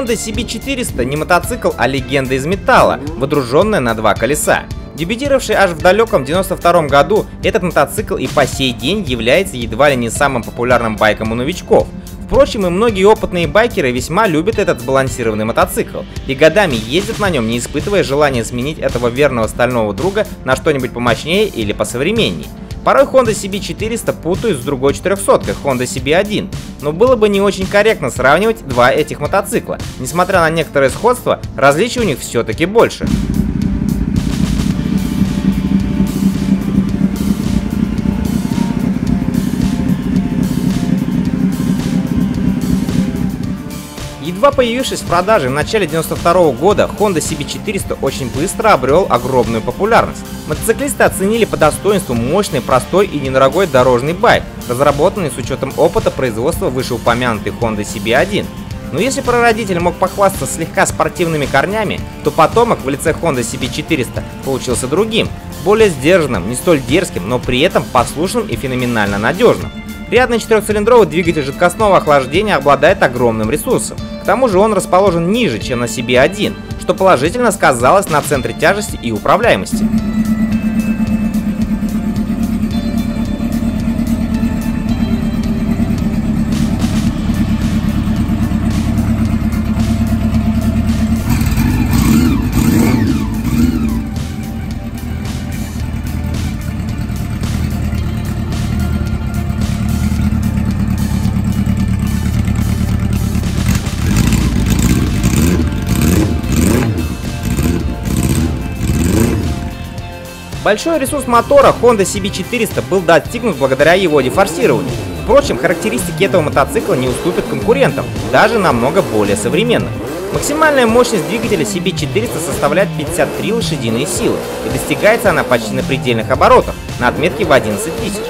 Honda CB400 не мотоцикл, а легенда из металла, водруженная на два колеса. Дебютировавший аж в далеком 92 году, этот мотоцикл и по сей день является едва ли не самым популярным байком у новичков. Впрочем, и многие опытные байкеры весьма любят этот сбалансированный мотоцикл и годами ездят на нем, не испытывая желания сменить этого верного стального друга на что-нибудь помощнее или посовременней. Порой Honda CB400 путают с другой 400 Honda CB1, но было бы не очень корректно сравнивать два этих мотоцикла. Несмотря на некоторые сходства, различий у них все-таки больше. Едва появившись в продаже в начале 92 года, Honda CB400 очень быстро обрел огромную популярность. Мотоциклисты оценили по достоинству мощный, простой и недорогой дорожный байк, разработанный с учетом опыта производства вышеупомянутой Honda CB1. Но если прародитель мог похвастаться слегка спортивными корнями, то потомок в лице Honda CB400 получился другим, более сдержанным, не столь дерзким, но при этом послушным и феноменально надежным. Рядный четырехцилиндровый двигатель жидкостного охлаждения обладает огромным ресурсом. К тому же он расположен ниже, чем на CB1, что положительно сказалось на центре тяжести и управляемости. Большой ресурс мотора Honda CB400 был достигнут благодаря его дефорсированию. Впрочем, характеристики этого мотоцикла не уступят конкурентам, даже намного более современным. Максимальная мощность двигателя CB400 составляет 53 лошадиные силы, и достигается она почти на предельных оборотах, на отметке в 11 тысяч.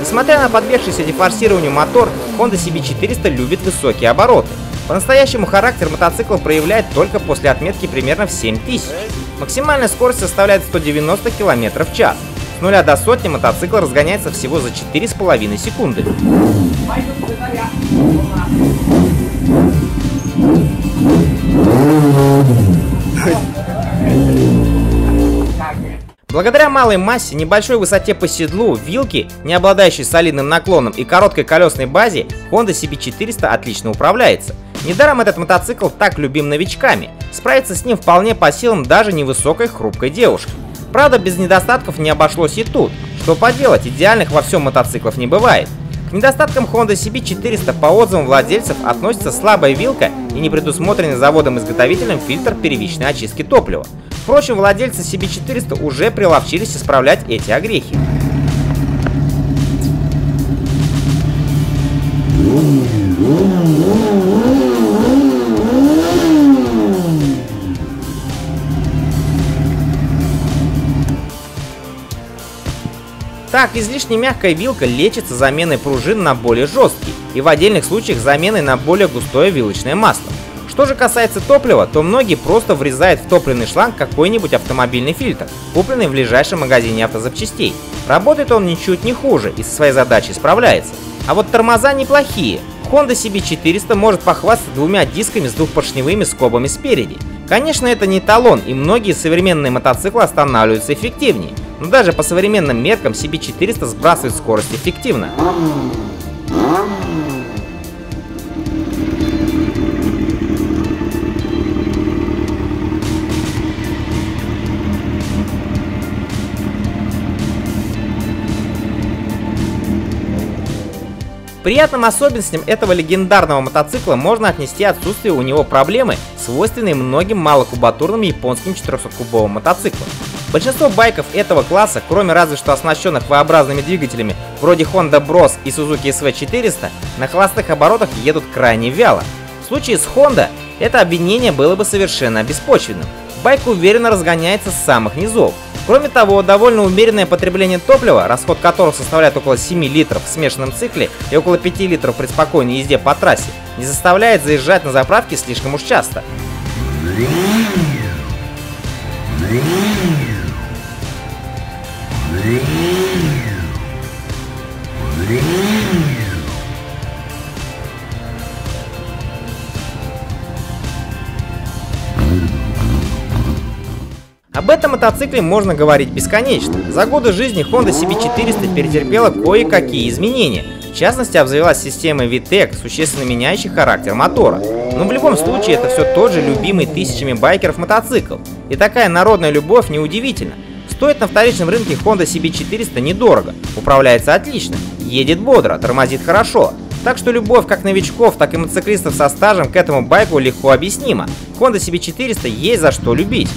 Несмотря на подвергшийся дефорсированию мотор, Honda CB400 любит высокие обороты. По-настоящему характер мотоцикла проявляет только после отметки примерно в 7000. Максимальная скорость составляет 190 км в час. С нуля до сотни мотоцикл разгоняется всего за 4,5 секунды. Благодаря малой массе, небольшой высоте по седлу, вилке, не обладающей солидным наклоном и короткой колесной базе, Honda CB400 отлично управляется. Недаром этот мотоцикл так любим новичками. Справиться с ним вполне по силам даже невысокой хрупкой девушки. Правда, без недостатков не обошлось и тут. Что поделать, идеальных во всем мотоциклов не бывает. К недостаткам Honda CB400 по отзывам владельцев относится слабая вилка и не предусмотренный заводом-изготовителем фильтр первичной очистки топлива. Впрочем, владельцы CB400 уже приловчились исправлять эти огрехи. Так, излишне мягкая вилка лечится заменой пружин на более жесткие и в отдельных случаях заменой на более густое вилочное масло. Что же касается топлива, то многие просто врезают в топливный шланг какой-нибудь автомобильный фильтр, купленный в ближайшем магазине автозапчастей. Работает он ничуть не хуже и со своей задачей справляется. А вот тормоза неплохие. Honda CB400 может похвастаться двумя дисками с двухпоршневыми скобами спереди. Конечно, это не талон, и многие современные мотоциклы останавливаются эффективнее, но даже по современным меркам CB400 сбрасывает скорость эффективно. Приятным особенностям этого легендарного мотоцикла можно отнести отсутствие у него проблемы, свойственной многим малокубатурным японским 400-кубовым мотоциклам. Большинство байков этого класса, кроме разве что оснащенных V-образными двигателями вроде Honda Bros и Suzuki SV400, на холостых оборотах едут крайне вяло. В случае с Honda это обвинение было бы совершенно беспочвенным. Байк уверенно разгоняется с самых низов, Кроме того, довольно умеренное потребление топлива, расход которого составляет около 7 литров в смешанном цикле и около 5 литров при спокойной езде по трассе, не заставляет заезжать на заправки слишком уж часто. Об этом мотоцикле можно говорить бесконечно. За годы жизни Honda CB400 перетерпела кое-какие изменения. В частности, обзавелась системой VTEC, существенно меняющей характер мотора. Но в любом случае, это все тот же любимый тысячами байкеров мотоцикл. И такая народная любовь неудивительна. Стоит на вторичном рынке Honda CB400 недорого, управляется отлично, едет бодро, тормозит хорошо. Так что любовь как новичков, так и мотоциклистов со стажем к этому байку легко объяснима. Honda CB400 есть за что любить.